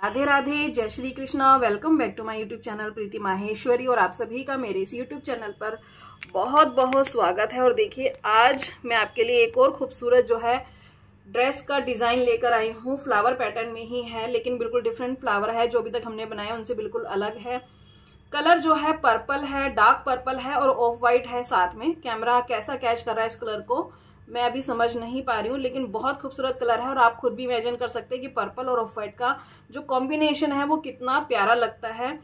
राधे राधे, जय Shri Krishna welcome back to my YouTube channel Preeti Maheshwari और आप सभी का मेरे इस यूट्यूब चैनल पर बहुत बहुत स्वागत है। और देखिए, आज मैं आपके लिए एक और खूबसूरत जो है ड्रेस का डिज़ाइन लेकर आई हूँ। फ्लावर पैटर्न में ही है, लेकिन बिल्कुल डिफरेंट फ्लावर है, जो अभी तक हमने बनाया, उनसे बिल्कुल अलग है। कलर जो है पर्पल है डार्क पर्पल है और ऑफ़ वाइट है साथ में। कैमरा कैसा कैच कर रहा है इस कलर को? मैं अभी समझ नहीं पा रही हूँ, लेकिन बहुत खूबसूरत कलर है और आप खुद भी इमेजिन कर सकते हैं कि पर्पल और ऑफ़ वाइट का जो कॉम्बिनेशन है वो कितना प्यारा लगता है।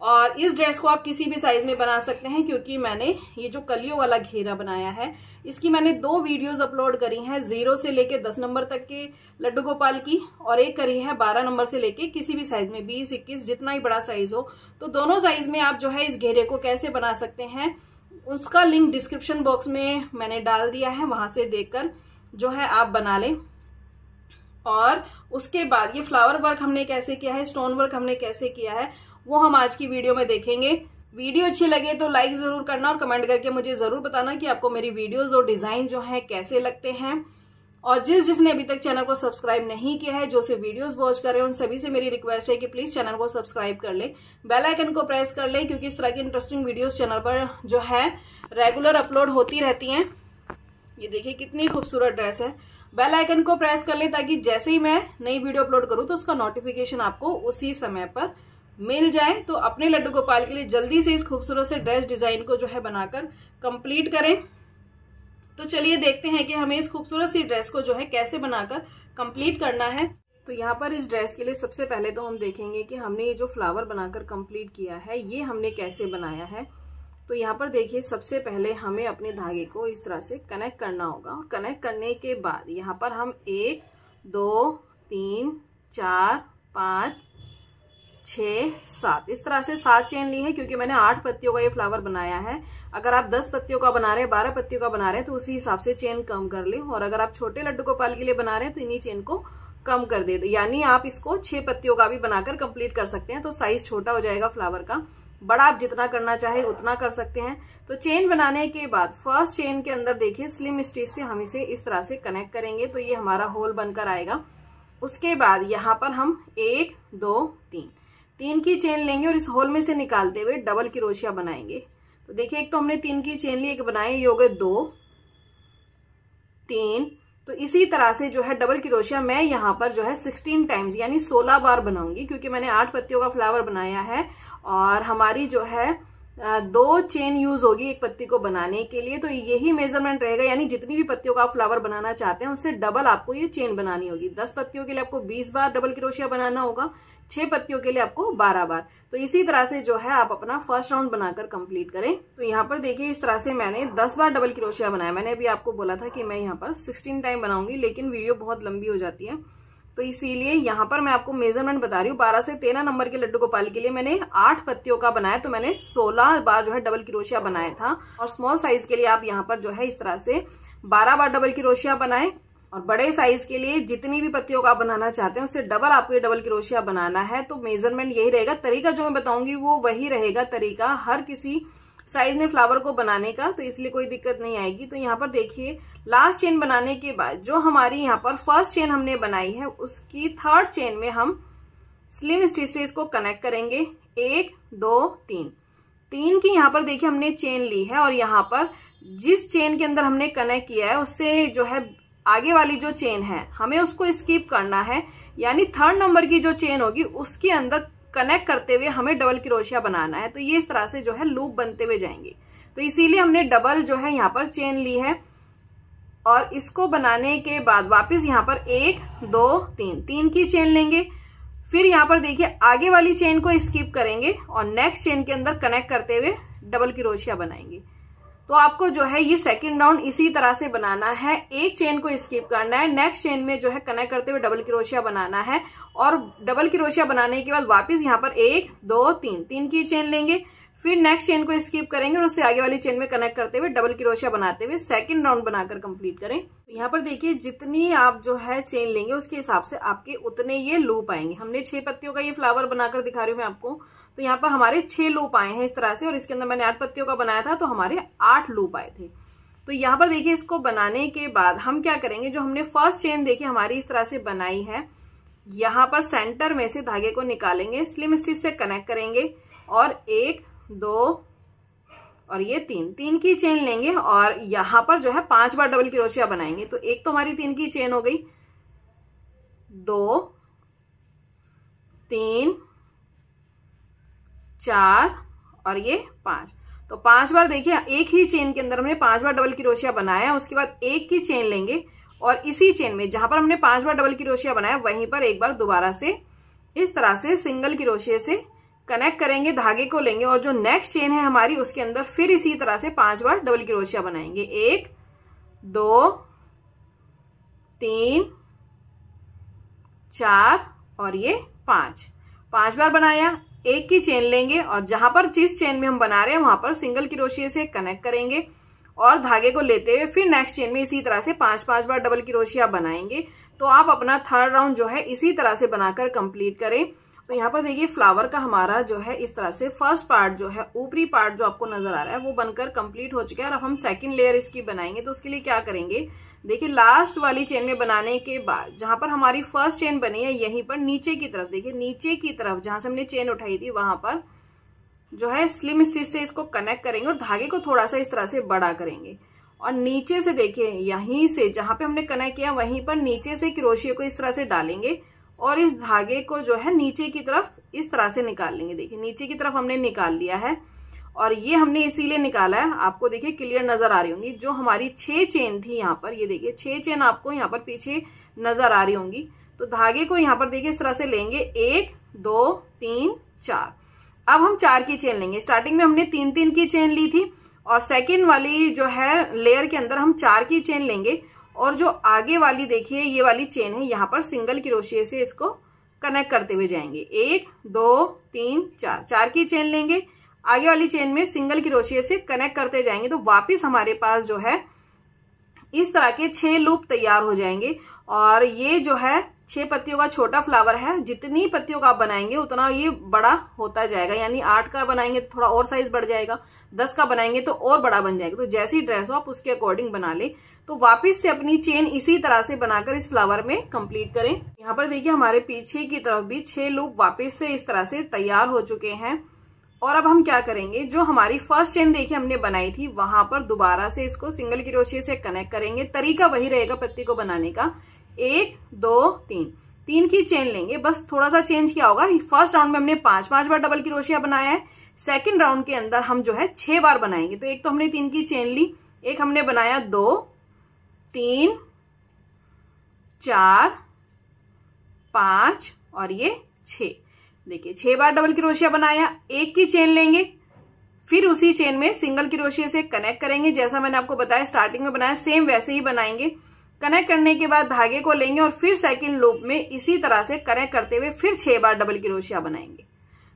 और इस ड्रेस को आप किसी भी साइज़ में बना सकते हैं, क्योंकि मैंने ये जो कलियों वाला घेरा बनाया है, इसकी मैंने दो वीडियोस अपलोड करी हैं ज़ीरो से लेके दस नंबर तक के लड्डू गोपाल की और एक करी है बारह नंबर से लेके किसी भी साइज़ में, बीस, इक्कीस, जितना ही बड़ा साइज़ हो तो दोनों साइज़ में आप जो है इस घेरे को कैसे बना सकते हैं उसका लिंक डिस्क्रिप्शन बॉक्स में मैंने डाल दिया है, वहाँ से देखकर जो है आप बना लें। और उसके बाद ये फ्लावर वर्क हमने कैसे किया है स्टोन वर्क हमने कैसे किया है, वो हम आज की वीडियो में देखेंगे। वीडियो अच्छी लगे तो लाइक ज़रूर करना और कमेंट करके मुझे ज़रूर बताना कि आपको मेरी वीडियोज़ और डिज़ाइन जो है कैसे लगते हैं। और जिस जिसने अभी तक चैनल को सब्सक्राइब नहीं किया है, जो से वीडियोस वॉच कर रहे हैं, उन सभी से मेरी रिक्वेस्ट है कि प्लीज़ चैनल को सब्सक्राइब कर ले। बेल आइकन को प्रेस कर ले, क्योंकि इस तरह की इंटरेस्टिंग वीडियोस चैनल पर जो है रेगुलर अपलोड होती रहती हैं। ये देखिए, कितनी खूबसूरत ड्रेस है। बेल आइकन को प्रेस कर ले, ताकि जैसे ही मैं नई वीडियो अपलोड करूँ तो उसका नोटिफिकेशन आपको उसी समय पर मिल जाए। तो अपने लड्डू गोपाल के लिए जल्दी से इस खूबसूरत से ड्रेस डिज़ाइन को जो है बनाकर कंप्लीट करें। तो चलिए देखते हैं कि हमें इस खूबसूरत सी ड्रेस को जो है कैसे बनाकर कंप्लीट करना है। तो यहाँ पर इस ड्रेस के लिए सबसे पहले तो हम देखेंगे कि हमने ये जो फ्लावर बनाकर कंप्लीट किया है, ये हमने कैसे बनाया है। तो यहाँ पर देखिए, सबसे पहले हमें अपने धागे को इस तरह से कनेक्ट करना होगा और कनेक्ट करने के बाद यहाँ पर हम एक, दो, तीन, चार, पाँच छ सात। इस तरह से सात चेन ली है क्योंकि मैंने आठ पत्तियों का ये फ्लावर बनाया है। अगर आप दस पत्तियों का बना रहे हैं, बारह पत्तियों का बना रहे हैं तो उसी हिसाब से चेन कम कर ले। और अगर आप छोटे लड्डू गोपाल के लिए बना रहे हैं तो इन्हीं चेन को कम कर दे दो। यानी आप इसको छह पत्तियों का भी बनाकर कंप्लीट कर सकते हैं तो साइज़ छोटा हो जाएगा फ्लावर का। बड़ा आप जितना करना चाहे उतना कर सकते हैं। तो चेन बनाने के बाद फ़र्स्ट चेन के अंदर देखिए, स्लिम स्टिच से हम इसे इस तरह से कनेक्ट करेंगे तो ये हमारा होल बनकर आएगा। उसके बाद यहाँ पर हम एक, दो, तीन। तीन की चेन लेंगे और इस होल में से निकालते हुए डबल क्रोशिया बनाएँगे। तो देखिए, एक तो हमने तीन की चेन ली, एक बनाई, ये हो गए दो, तीन। तो इसी तरह से जो है डबल क्रोशिया मैं यहाँ पर जो है सिक्सटीन टाइम्स यानी सोलह बार बनाऊँगी, क्योंकि मैंने आठ पत्तियों का फ्लावर बनाया है और हमारी जो है दो चेन यूज़ होगी एक पत्ती को बनाने के लिए तो यही मेज़रमेंट रहेगा, यानी जितनी भी पत्तियों का आप फ्लावर बनाना चाहते हैं, उससे डबल आपको ये चेन बनानी होगी। दस पत्तियों के लिए आपको बीस बार डबल क्रोशिया बनाना होगा, छह पत्तियों के लिए आपको बारह बार। तो इसी तरह से जो है आप अपना फ़र्स्ट राउंड बनाकर कंप्लीट करें। तो यहाँ पर देखिए, इस तरह से मैंने दस बार डबल क्रोशिया बनाया। मैंने अभी आपको बोला था कि मैं यहाँ पर सिक्सटीन टाइम बनाऊँगी, लेकिन वीडियो बहुत लंबी हो जाती है। तो इसीलिए यहाँ पर मैं आपको मेज़रमेंट बता रही हूँ, बारह से तेरह नंबर के लड्डू गोपाल के लिए मैंने आठ पत्तियों का बनाया तो मैंने सोलह बार जो है डबल क्रोशिया बनाया था। और स्मॉल साइज़ के लिए आप यहाँ पर जो है इस तरह से बारह बार डबल क्रोशिया बनाए और बड़े साइज़ के लिए जितनी भी पत्तियों का आप बनाना चाहते हैं, उससे डबल आपको ये डबल क्रोशिया बनाना है। तो मेज़रमेंट यही रहेगा, तरीका जो मैं बताऊँगी वो वही रहेगा, तरीका हर किसी साइज़ में फ्लावर को बनाने का तो इसलिए कोई दिक्कत नहीं आएगी। तो यहाँ पर देखिए लास्ट चेन बनाने के बाद, जो हमारी यहाँ पर फ़र्स्ट चेन हमने बनाई है, उसकी थर्ड चेन में हम स्लिम स्टिच से इसको कनेक्ट करेंगे। एक, दो, तीन। तीन की यहाँ पर देखिए हमने चेन ली है और यहाँ पर जिस चेन के अंदर हमने कनेक्ट किया है, उससे जो है आगे वाली जो चेन है, हमें उसको स्कीप करना है। यानी थर्ड नंबर की जो चेन होगी, उसके अंदर कनेक्ट करते हुए हमें डबल क्रोशिया बनाना है तो ये इस तरह से जो है लूप बनते हुए जाएँगे। तो इसीलिए हमने डबल जो है यहाँ पर चेन ली है और इसको बनाने के बाद वापस यहाँ पर एक, दो, तीन तीन की चेन लेंगे। फिर यहाँ पर देखिए, आगे वाली चेन को स्किप करेंगे और नेक्स्ट चेन के अंदर कनेक्ट करते हुए डबल क्रोशिया बनाएँगे। तो आपको जो है ये सेकंड राउंड इसी तरह से बनाना है। एक चेन को स्किप करना है। नेक्स्ट चेन में जो है कनेक्ट करते हुए डबल क्रोशिया बनाना है। और डबल क्रोशिया बनाने के बाद वापस यहाँ पर एक, दो, तीन तीन की चेन लेंगे। फिर नेक्स्ट चेन को स्किप करेंगे और उससे आगे वाली चेन में कनेक्ट करते हुए डबल क्रोशिया बनाते हुए सेकंड राउंड बनाकर कंप्लीट करें। तो यहाँ पर देखिए, जितनी आप जो है चेन लेंगे, उसके हिसाब से आपके उतने ये लूप आएँगे। हमने छह पत्तियों का ये फ्लावर बनाकर दिखा रही हूँ मैं आपको। तो यहाँ पर हमारे छह लूप आए हैं इस तरह से, और इसके अंदर मैंने आठ पत्तियों का बनाया था तो हमारे आठ लूप आए थे। तो यहाँ पर देखिए, इसको बनाने के बाद हम क्या करेंगे, जो हमने फ़र्स्ट चेन देखिए हमारी इस तरह से बनाई है। यहाँ पर सेंटर में से धागे को निकालेंगे स्लिम स्टिच से कनेक्ट करेंगे, और एक, दो, और ये तीन। तीन की चेन लेंगे, और यहाँ पर जो है पाँच बार डबल क्रोशिया बनाएँगे। तो एक तो हमारी तीन की चेन हो गई। दो, तीन चार और ये पाँच। तो पाँच बार देखिए, एक ही चेन के अंदर हमने पाँच बार डबल क्रोशिया बनाया उसके बाद एक की चेन लेंगे और इसी चेन में जहाँ पर हमने पाँच बार डबल क्रोशिया बनाया, वहीं पर एक बार दोबारा से इस तरह से सिंगल क्रोशिया से कनेक्ट करेंगे, धागे को लेंगे और जो नेक्स्ट चेन है हमारी, उसके अंदर फिर इसी तरह से पाँच बार डबल क्रोशिया बनाएँगे। एक, दो, तीन, चार और ये पाँच। पाँच बार बनाया एक की चेन लेंगे और जहाँ पर जिस चेन में हम बना रहे हैं, वहाँ पर सिंगल क्रोशिया से कनेक्ट करेंगे और धागे को लेते हुए फिर नेक्स्ट चेन में इसी तरह से पाँच पाँच बार डबल क्रोशिया बनाएँगे। तो आप अपना थर्ड राउंड जो है, इसी तरह से बनाकर कंप्लीट करें। तो यहाँ पर देखिए फ्लावर का हमारा जो है, इस तरह से फ़र्स्ट पार्ट जो है, ऊपरी पार्ट जो आपको नज़र आ रहा है, वो बनकर कंप्लीट हो चुका है। और अब हम सेकंड लेयर इसकी बनाएँगे तो उसके लिए क्या करेंगे? देखिए लास्ट वाली चेन में बनाने के बाद, जहाँ पर हमारी फ़र्स्ट चेन बनी है, यहीं पर नीचे की तरफ़, देखिए, नीचे की तरफ़ जहाँ से हमने चेन उठाई थी, वहाँ पर जो है स्लिम स्टिच से इसको कनेक्ट करेंगे और धागे को थोड़ा सा इस तरह से बड़ा करेंगे। और नीचे से देखिए, यहीं से जहाँ पे हमने कनेक्ट किया, वहीं पर नीचे से क्रोशिया को इस तरह से डालेंगे। और इस धागे को जो है नीचे की तरफ़ इस तरह से निकाल लेंगे। देखिए, नीचे की तरफ़ हमने निकाल लिया है और ये हमने इसीलिए निकाला है, आपको देखिए क्लियर नज़र आ रही होंगी। जो हमारी छह चेन थी यहाँ पर, ये देखिए, छह चेन आपको यहाँ पर पीछे नज़र आ रही होंगी। तो धागे को यहाँ पर देखिए, इस तरह से लेंगे। एक, दो, तीन, चार। अब हम चार की चेन लेंगे। स्टार्टिंग में हमने तीन तीन की चेन ली थी और सेकेंड वाली जो है लेयर के अंदर हम चार की चेन लेंगे और जो आगे वाली देखिए, ये वाली चेन है, यहाँ पर सिंगल क्रोशिया से इसको कनेक्ट करते हुए जाएँगे। एक, दो, तीन, चार। चार की चेन लेंगे। आगे वाली चेन में सिंगल क्रोशिया से कनेक्ट करते जाएँगे तो वापस हमारे पास जो है, इस तरह के छह लूप तैयार हो जाएँगे। और ये जो है छह पत्तियों का छोटा फ्लावर है, जितनी पत्तियों का आप बनाएँगे, उतना ये बड़ा होता जाएगा, यानी आठ का बनाएँगे तो थोड़ा और साइज़ बढ़ जाएगा, दस का बनाएँगे तो और बड़ा बन जाएगा तो जैसी ड्रेस हो आप उसके अकॉर्डिंग बना ले। तो वापिस से अपनी चेन इसी तरह से बनाकर इस फ्लावर में कंप्लीट करें। यहाँ पर देखिए हमारे पीछे की तरफ़ भी छह लूप वापिस से इस तरह से तैयार हो चुके हैं। और अब हम क्या करेंगे, जो हमारी फ़र्स्ट चेन देखिए हमने बनाई थी, वहाँ पर दोबारा से इसको सिंगल क्रोशिया से कनेक्ट करेंगे। तरीका वही रहेगा पत्ती को बनाने का एक, दो, तीन। तीन की चेन लेंगे। बस थोड़ा सा चेंज किया होगा। फ़र्स्ट राउंड में हमने पाँच पाँच बार डबल क्रोशिया बनाया है। सेकेंड राउंड के अंदर हम जो है छह बार बनाएँगे। तो एक तो हमने तीन की चेन ली। एक हमने बनाया दो, तीन, चार, पाँच और ये छ देखिए, छह बार डबल क्रोशिया बनाया। एक की चेन लेंगे। फिर उसी चेन में सिंगल क्रोशिया से कनेक्ट करेंगे। जैसा मैंने आपको बताया स्टार्टिंग में बनाया सेम वैसे ही बनाएँगे। कनेक्ट करने के बाद धागे को लेंगे और फिर सेकंड लूप में इसी तरह से कनेक्ट करते हुए फिर छह बार डबल क्रोशिया बनाएँगे।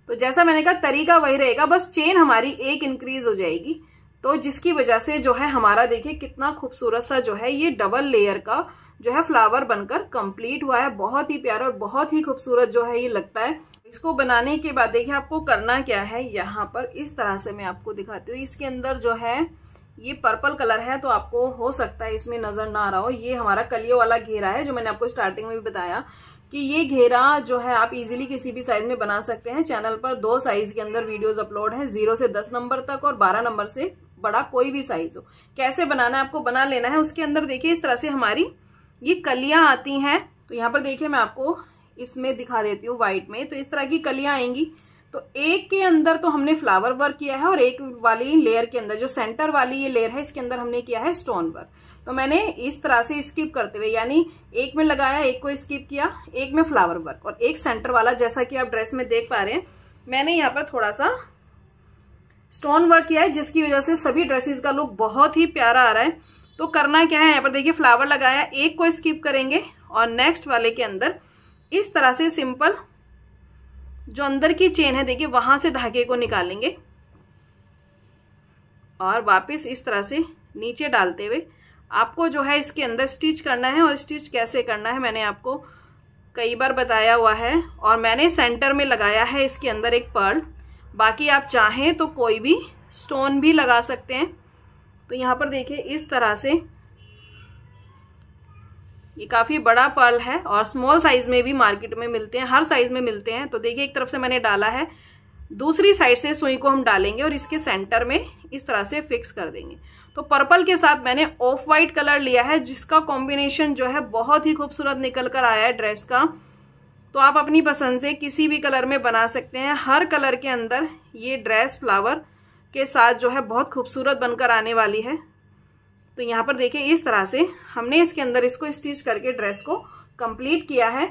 तो जैसा मैंने कहा, तरीका वही रहेगा, बस चेन हमारी एक इंक्रीज हो जाएगी। तो जिसकी वजह से जो है हमारा देखिए कितना खूबसूरत सा जो है ये डबल लेयर का जो है फ्लावर बनकर कंप्लीट हुआ है। बहुत ही प्यारा और बहुत ही खूबसूरत जो है ये लगता है। इसको बनाने के बाद देखिए आपको करना क्या है। यहाँ पर इस तरह से मैं आपको दिखाती हूँ। इसके अंदर जो है ये पर्पल कलर है तो आपको हो सकता है इसमें नज़र ना आ रहा हो। ये हमारा कलियों वाला घेरा है, जो मैंने आपको स्टार्टिंग में भी बताया कि ये घेरा जो है आप इजीली किसी भी साइज़ में बना सकते हैं। चैनल पर दो साइज़ के अंदर वीडियोस अपलोड है ज़ीरो से दस नंबर तक और बारह नंबर से बड़ा कोई भी साइज़ हो। कैसे बनाना है, आपको बना लेना है, उसके अंदर देखिए इस तरह से हमारी ये कलियाँ आती हैं। तो यहाँ पर देखिए मैं आपको इसमें दिखा देती हूँ व्हाइट में। तो इस तरह की कलियाँ आएँगी। तो एक के अंदर तो हमने फ्लावर वर्क किया है और एक वाली लेयर के अंदर, जो सेंटर वाली ये लेयर है, इसके अंदर हमने किया है स्टोन वर्क तो मैंने इस तरह से स्किप करते हुए, यानी एक में लगाया, एक को स्किप किया, एक में फ्लावर वर्क और एक सेंटर वाला, जैसा कि आप ड्रेस में देख पा रहे हैं, मैंने यहाँ पर थोड़ा सा स्टोन वर्क किया है, जिसकी वजह से सभी ड्रेसेस का लुक बहुत ही प्यारा आ रहा है। तो करना क्या है, यहाँ पर देखिए फ्लावर लगाया, एक को स्किप करेंगे और नेक्स्ट वाले के अंदर इस तरह से सिंपल जो अंदर की चेन है, देखिए, वहाँ से धागे को निकालेंगे और वापस इस तरह से नीचे डालते हुए आपको जो है इसके अंदर स्टिच करना है और स्टिच कैसे करना है मैंने आपको कई बार बताया हुआ है और मैंने सेंटर में लगाया है इसके अंदर एक पर्ल। बाकी आप चाहें तो कोई भी स्टोन भी लगा सकते हैं। तो यहाँ पर देखिए, इस तरह से ये काफ़ी बड़ा पर्ल है और स्मॉल साइज़ में भी मार्केट में मिलते हैं, हर साइज़ में मिलते हैं। तो देखिए, एक तरफ़ से मैंने डाला है, दूसरी साइड से सुई को हम डालेंगे और इसके सेंटर में इस तरह से फिक्स कर देंगे। तो पर्पल के साथ मैंने ऑफ़ वाइट कलर लिया है, जिसका कॉम्बिनेशन जो है बहुत ही खूबसूरत निकल कर आया है ड्रेस का। तो आप अपनी पसंद से किसी भी कलर में बना सकते हैं। हर कलर के अंदर ये ड्रेस फ्लावर के साथ जो है बहुत खूबसूरत बनकर आने वाली है। तो यहाँ पर देखिए, इस तरह से हमने इसके अंदर इसको स्टिच करके ड्रेस को कंप्लीट किया है।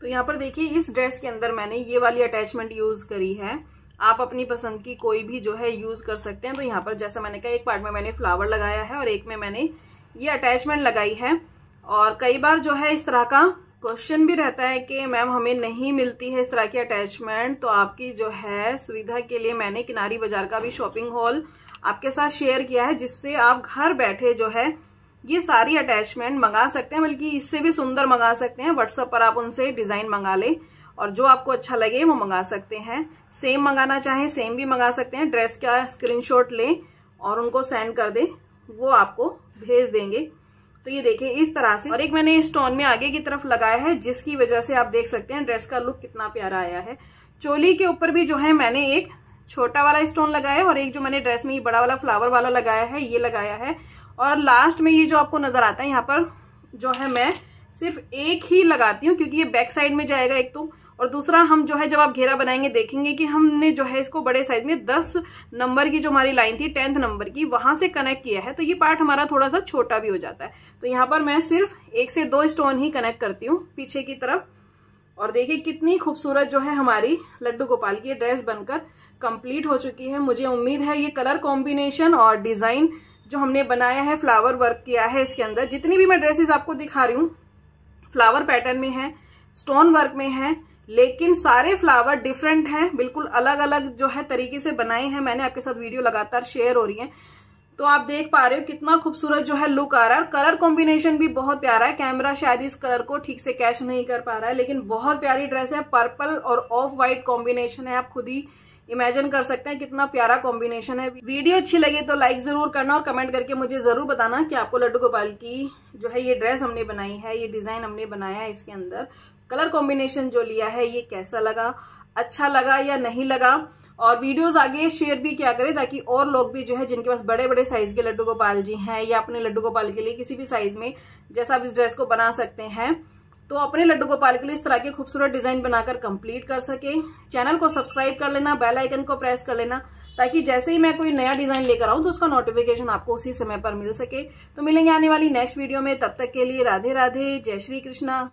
तो यहाँ पर देखिए, इस ड्रेस के अंदर मैंने ये वाली अटैचमेंट यूज़ करी है। आप अपनी पसंद की कोई भी जो है यूज़ कर सकते हैं। तो यहाँ पर जैसा मैंने कहा, एक पार्ट में मैंने फ्लावर लगाया है और एक में मैंने ये अटैचमेंट लगाई है। और कई बार जो है, इस तरह का क्वेश्चन भी रहता है कि मैम हमें नहीं मिलती है इस तरह की अटैचमेंट तो आपकी जो है सुविधा के लिए मैंने किनारी बाज़ार का भी शॉपिंग हॉल आपके साथ शेयर किया है, जिससे आप घर बैठे जो है, ये सारी अटैचमेंट मंगा सकते हैं, बल्कि इससे भी सुंदर मंगा सकते हैं। व्हाट्सएप पर आप उनसे डिज़ाइन मंगा ले और जो आपको अच्छा लगे वो मंगा सकते हैं। सेम मंगाना चाहें सेम भी मंगा सकते हैं। ड्रेस का स्क्रीनशॉट लें और उनको सेंड कर दे, वो आपको भेज देंगे। तो ये देखिए इस तरह से। और एक मैंने स्टोन में आगे की तरफ़ लगाया है, जिसकी वजह से आप देख सकते हैं ड्रेस का लुक कितना प्यारा आया है। चोली के ऊपर भी जो है, मैंने एक छोटा वाला स्टोन लगाया और एक जो मैंने ड्रेस में ये बड़ा वाला फ्लावर वाला लगाया है, ये लगाया है। और लास्ट में ये जो आपको नज़र आता है, यहाँ पर जो है मैं सिर्फ़ एक ही लगाती हूँ क्योंकि ये बैक साइड में जाएगा एक तो। और दूसरा हम जो है जब आप घेरा बनाएँगे, देखेंगे कि हमने जो है इसको बड़े साइज़ में दस नंबर की जो हमारी लाइन थी टेंथ नंबर की, वहाँ से कनेक्ट किया है। तो ये पार्ट हमारा थोड़ा सा छोटा भी हो जाता है। तो यहाँ पर मैं सिर्फ़ एक से दो स्टोन ही कनेक्ट करती हूँ, पीछे की तरफ़। और देखिए कितनी खूबसूरत जो है हमारी लड्डू गोपाल की ड्रेस बनकर कंप्लीट हो चुकी है। मुझे उम्मीद है ये कलर कॉम्बिनेशन और डिज़ाइन जो हमने बनाया है, फ्लावर वर्क किया है इसके अंदर, जितनी भी मैं ड्रेसेस आपको दिखा रही हूँ, फ्लावर पैटर्न में है, स्टोन वर्क में है, लेकिन सारे फ्लावर डिफरेंट हैं, बिल्कुल अलग अलग जो है तरीके से बनाए हैं। मैंने आपके साथ वीडियो लगातार शेयर हो रही है। तो आप देख पा रहे हो कितना खूबसूरत जो है लुक आ रहा है। कलर कॉम्बिनेशन भी बहुत प्यारा है। कैमरा शायद इस कलर को ठीक से कैच नहीं कर पा रहा है, लेकिन बहुत प्यारी ड्रेस है। पर्पल और ऑफ़ व्हाइट कॉम्बिनेशन है। आप खुद ही इमेजिन कर सकते हैं कितना प्यारा कॉम्बिनेशन है। वीडियो अच्छी लगे तो लाइक ज़रूर करना और कमेंट करके मुझे ज़रूर बताना कि आपको लड्डू गोपाल की जो है ये ड्रेस हमने बनाई है, ये डिज़ाइन हमने बनाया है इसके अंदर। कलर कॉम्बिनेशन जो लिया है, ये कैसा लगा? अच्छा लगा या नहीं लगा? और वीडियोस आगे शेयर भी किया करें ताकि और लोग भी जो है जिनके पास बड़े बड़े साइज़ के लड्डू गोपाल जी हैं या अपने लड्डू गोपाल के लिए किसी भी साइज़ में जैसा आप इस ड्रेस को बना सकते हैं तो अपने लड्डू गोपाल के लिए इस तरह के खूबसूरत डिज़ाइन बनाकर कंप्लीट कर सके। चैनल को सब्सक्राइब कर लेना बेल आइकन को प्रेस कर लेना ताकि जैसे ही मैं कोई नया डिज़ाइन लेकर आऊँ तो उसका नोटिफिकेशन आपको उसी समय पर मिल सके। तो मिलेंगे आने वाली नेक्स्ट वीडियो में, तब तक के लिए राधे राधे जय श्री कृष्णा।